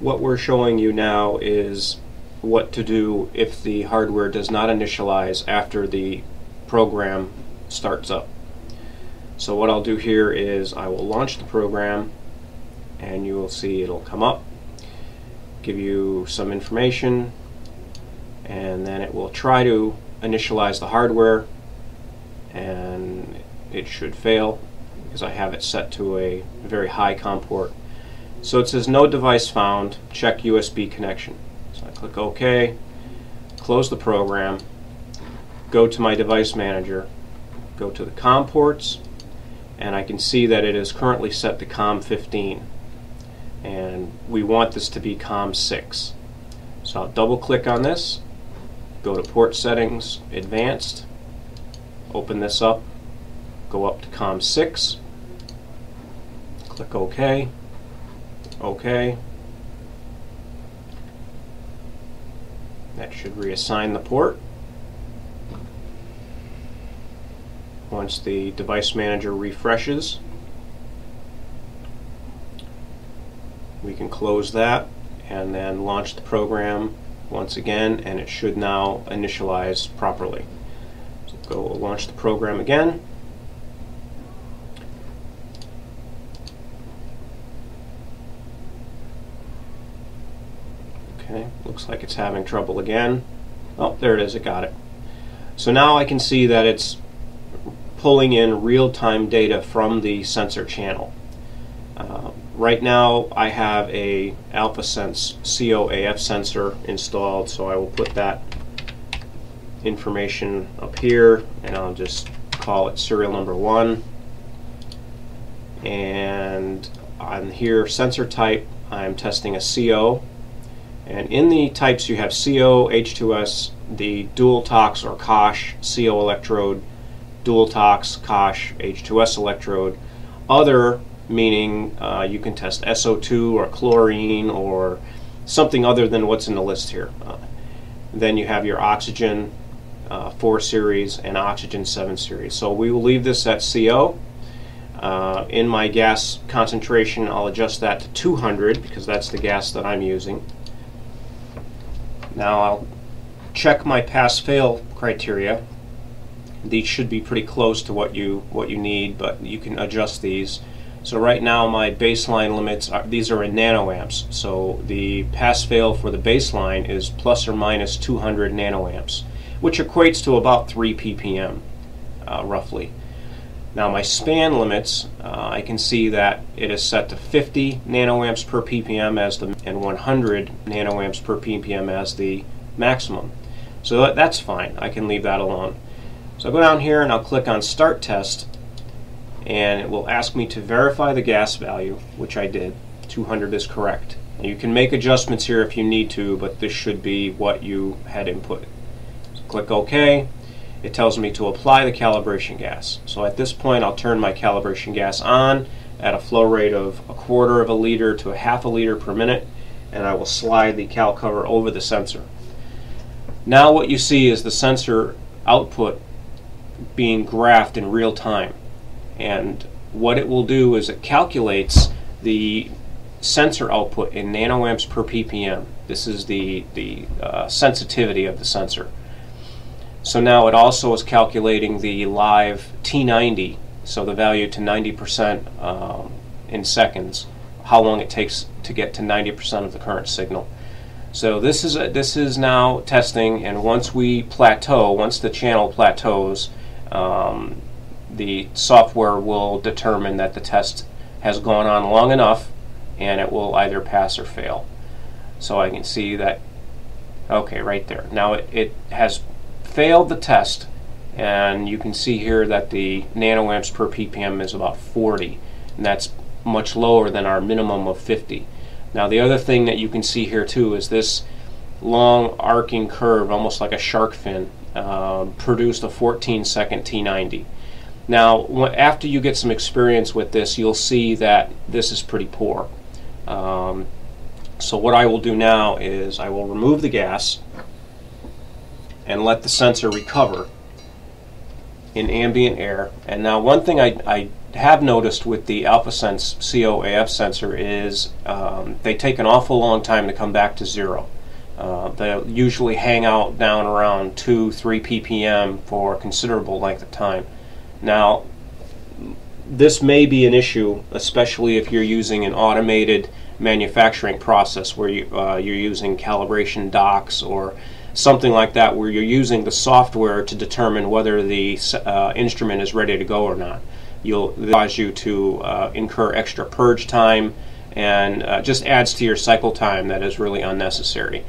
what we're showing you now is what to do if the hardware does not initialize after the program starts up. So what I'll do here is I will launch the program and you will see it'll come up, give you some information, and then it will try to initialize the hardware and it should fail because I have it set to a very high COM port. So it says no device found, check USB connection. So I click OK, close the program, go to my device manager, go to the COM ports, and I can see that it is currently set to COM 15 and we want this to be COM 6. So I'll double click on this, go to port settings, advanced, open this up, go up to COM 6, click OK, OK. That should reassign the port. Once the device manager refreshes, we can close that and then launch the program once again and it should now initialize properly. So go launch the program again. Okay, looks like it's having trouble again. Oh, there it is, it got it. So now I can see that it's pulling in real-time data from the sensor channel. Uh, right now I have a Alphasense CO-AF sensor installed so I will put that information up here and I'll just call it serial number one and on here sensor type I'm testing a CO and in the types you have CO, H2S, the dual tox or COSH CO electrode, dual tox, COSH, H2S electrode. Other meaning uh, you can test SO2 or chlorine or something other than what's in the list here. Uh, then you have your oxygen uh, 4 series and oxygen 7 series. So we will leave this at CO. Uh, in my gas concentration, I'll adjust that to 200 because that's the gas that I'm using. Now I'll check my pass-fail criteria. These should be pretty close to what you what you need, but you can adjust these. So right now my baseline limits, are, these are in nanoamps. So the pass-fail for the baseline is plus or minus 200 nanoamps, which equates to about 3 ppm, uh, roughly. Now my span limits, uh, I can see that it is set to 50 nanoamps per ppm as the and 100 nanoamps per ppm as the maximum. So that, that's fine. I can leave that alone. So I'll go down here and I'll click on Start Test and it will ask me to verify the gas value, which I did. 200 is correct. You can make adjustments here if you need to, but this should be what you had input. So click OK. It tells me to apply the calibration gas. So at this point I'll turn my calibration gas on at a flow rate of a quarter of a liter to a half a liter per minute and I will slide the cal cover over the sensor. Now what you see is the sensor output being graphed in real time and what it will do is it calculates the sensor output in nanoamps per ppm. This is the, the uh, sensitivity of the sensor. So now it also is calculating the live T90, so the value to 90% um, in seconds, how long it takes to get to 90% of the current signal. So this is a, this is now testing, and once we plateau, once the channel plateaus, um, the software will determine that the test has gone on long enough, and it will either pass or fail. So I can see that, okay, right there. Now it, it has failed the test and you can see here that the nanoamps per ppm is about 40 and that's much lower than our minimum of 50. Now the other thing that you can see here too is this long arcing curve almost like a shark fin uh, produced a 14 second T90. Now after you get some experience with this you'll see that this is pretty poor. Um, so what I will do now is I will remove the gas and let the sensor recover in ambient air. And now one thing I, I have noticed with the Alphasense CO-AF sensor is um, they take an awful long time to come back to zero. Uh, they'll usually hang out down around 2 3 ppm for a considerable length of time. Now, this may be an issue, especially if you're using an automated manufacturing process where you, uh, you're using calibration docks or something like that, where you're using the software to determine whether the uh, instrument is ready to go or not. You'll cause you to uh, incur extra purge time and uh, just adds to your cycle time that is really unnecessary.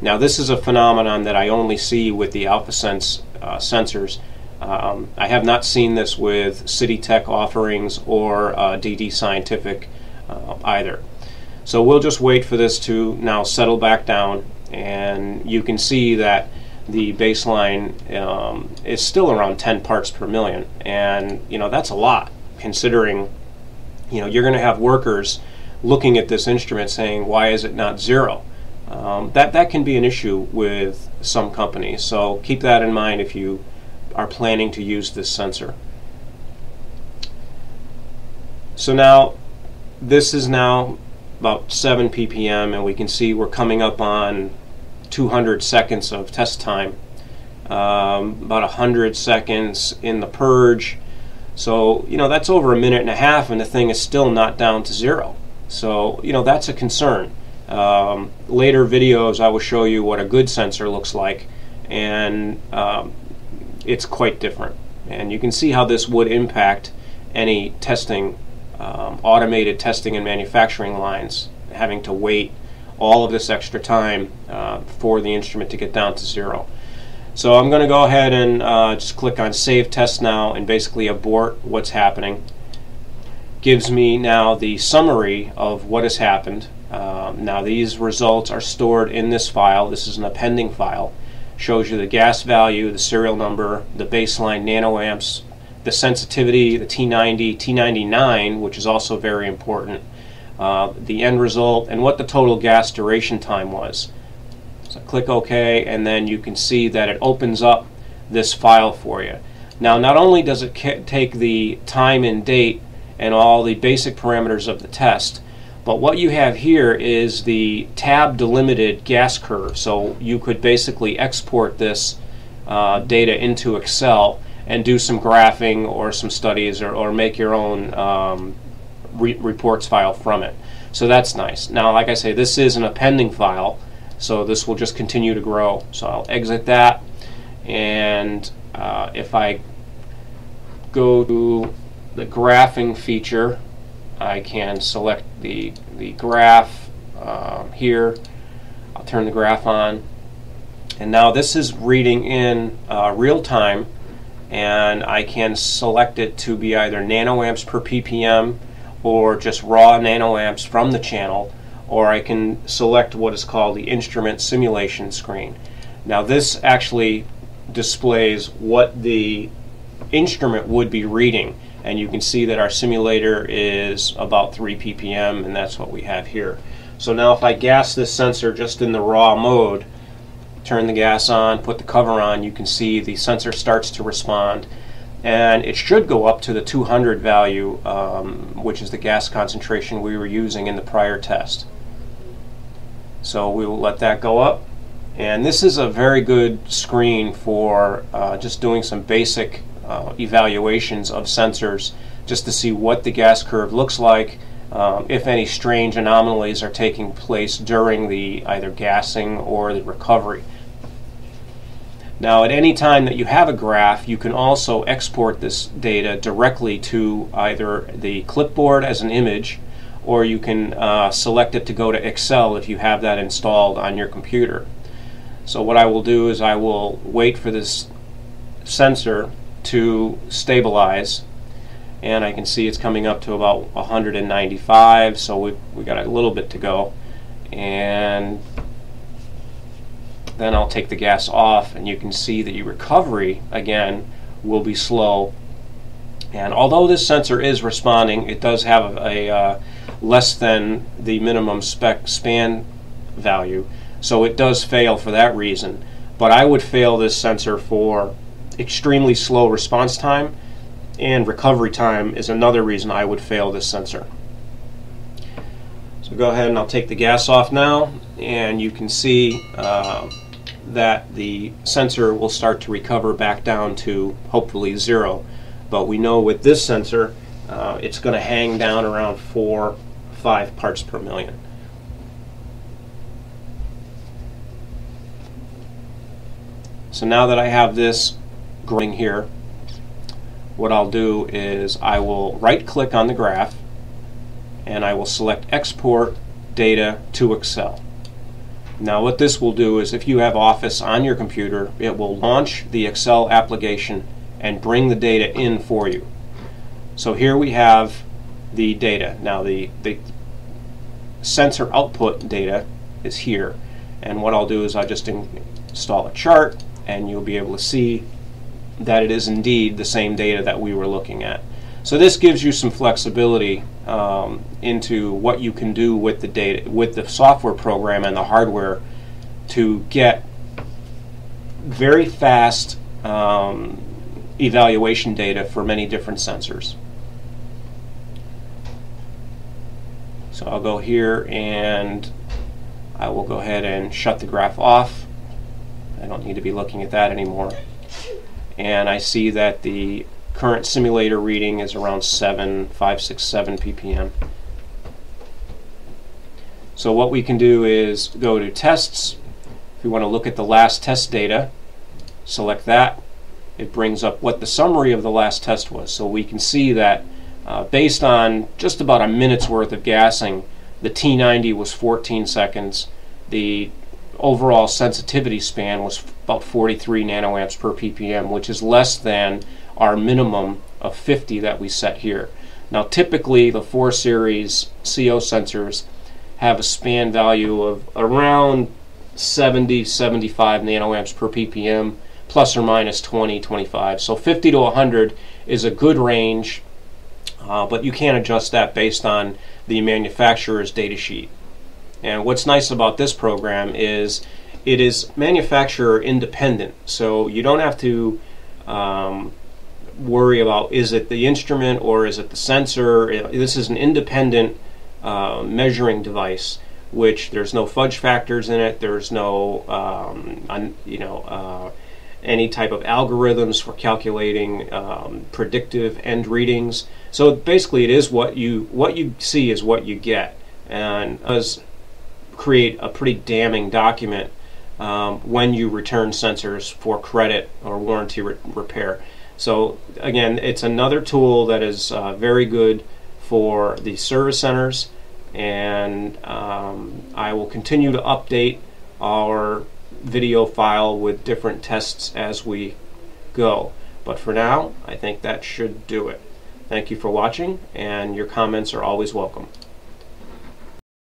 Now, this is a phenomenon that I only see with the Alphasense uh, sensors. Um, I have not seen this with CityTech offerings or DD uh, Scientific uh, either. So we'll just wait for this to now settle back down, and you can see that the baseline um, is still around 10 parts per million, and you know that's a lot considering you know you're going to have workers looking at this instrument saying, "Why is it not zero? Um, that that can be an issue with some companies. So keep that in mind if you are planning to use this sensor. So now this is now about 7 ppm and we can see we're coming up on 200 seconds of test time. Um, about 100 seconds in the purge. So you know that's over a minute and a half and the thing is still not down to zero. So you know that's a concern. Um, later videos I will show you what a good sensor looks like and um, it's quite different. And you can see how this would impact any testing um, automated testing and manufacturing lines having to wait all of this extra time uh, for the instrument to get down to zero. So I'm going to go ahead and uh, just click on Save Test Now and basically abort what's happening. Gives me now the summary of what has happened. Um, now these results are stored in this file. This is an appending file. Shows you the gas value, the serial number, the baseline nanoamps, the sensitivity, the T90, T99, which is also very important, uh, the end result, and what the total gas duration time was. So click OK, and then you can see that it opens up this file for you. Now, not only does it take the time and date and all the basic parameters of the test, but what you have here is the tab delimited gas curve. So you could basically export this uh, data into Excel and do some graphing or some studies or, or make your own um, re reports file from it. So that's nice. Now, like I say, this is an appending file, so this will just continue to grow. So I'll exit that, and uh, if I go to the graphing feature, I can select the, the graph uh, here. I'll turn the graph on. And now this is reading in uh, real time and I can select it to be either nanoamps per ppm or just raw nanoamps from the channel or I can select what is called the instrument simulation screen. Now this actually displays what the instrument would be reading and you can see that our simulator is about 3 ppm and that's what we have here. So now if I gas this sensor just in the raw mode turn the gas on, put the cover on, you can see the sensor starts to respond. And it should go up to the 200 value, um, which is the gas concentration we were using in the prior test. So we will let that go up. And this is a very good screen for uh, just doing some basic uh, evaluations of sensors just to see what the gas curve looks like um, if any strange anomalies are taking place during the either gassing or the recovery. Now at any time that you have a graph, you can also export this data directly to either the clipboard as an image or you can uh, select it to go to Excel if you have that installed on your computer. So what I will do is I will wait for this sensor to stabilize and I can see it's coming up to about 195 so we we got a little bit to go and then I'll take the gas off and you can see that your recovery again will be slow and although this sensor is responding it does have a, a uh, less than the minimum spec span value so it does fail for that reason but I would fail this sensor for extremely slow response time and recovery time is another reason I would fail this sensor. So go ahead and I'll take the gas off now and you can see uh, that the sensor will start to recover back down to hopefully zero. But we know with this sensor uh, it's going to hang down around 4 5 parts per million. So now that I have this going here, what I'll do is I will right click on the graph and I will select export data to Excel. Now what this will do is if you have Office on your computer, it will launch the Excel application and bring the data in for you. So here we have the data. Now the, the sensor output data is here and what I'll do is I'll just install a chart and you'll be able to see that it is indeed the same data that we were looking at. So this gives you some flexibility um, into what you can do with the data, with the software program and the hardware to get very fast um, evaluation data for many different sensors. So I'll go here and I will go ahead and shut the graph off. I don't need to be looking at that anymore. And I see that the current simulator reading is around 7, 5, 6, 7 ppm. So what we can do is go to tests. If we want to look at the last test data, select that. It brings up what the summary of the last test was. So we can see that uh, based on just about a minute's worth of gassing, the T90 was 14 seconds. The overall sensitivity span was about 43 nanoamps per ppm, which is less than our minimum of 50 that we set here. Now typically the 4 series CO sensors have a span value of around 70, 75 nanoamps per ppm, plus or minus 20, 25. So 50 to 100 is a good range, uh, but you can adjust that based on the manufacturer's datasheet. And what's nice about this program is it is manufacturer independent, so you don't have to um, worry about is it the instrument or is it the sensor. This is an independent uh, measuring device, which there's no fudge factors in it. There's no um, un, you know uh, any type of algorithms for calculating um, predictive end readings. So basically, it is what you what you see is what you get, and does create a pretty damning document um, when you return sensors for credit or warranty re repair. So again, it's another tool that is uh, very good for the service centers and um, I will continue to update our video file with different tests as we go. But for now, I think that should do it. Thank you for watching and your comments are always welcome.